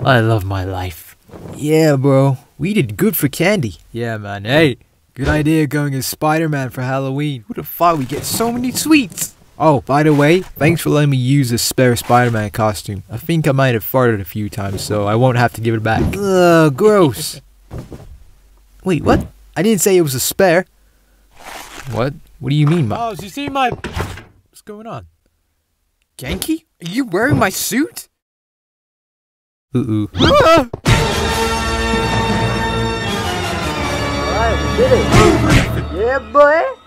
I love my life. Yeah, bro. We did good for candy. Yeah, man. Hey, good idea going as Spider-Man for Halloween. Who'd have thought we'd get so many sweets? Oh, by the way, thanks for letting me use this spare Spider-Man costume. I think I might have farted a few times, so I won't have to give it back. Ugh, gross. Wait, what? I didn't say it was a spare. What? What do you mean, Oh, did you see my... What's going on? Ganke? Are you wearing my suit? Ooh. Alright, we did it. yeah, boy.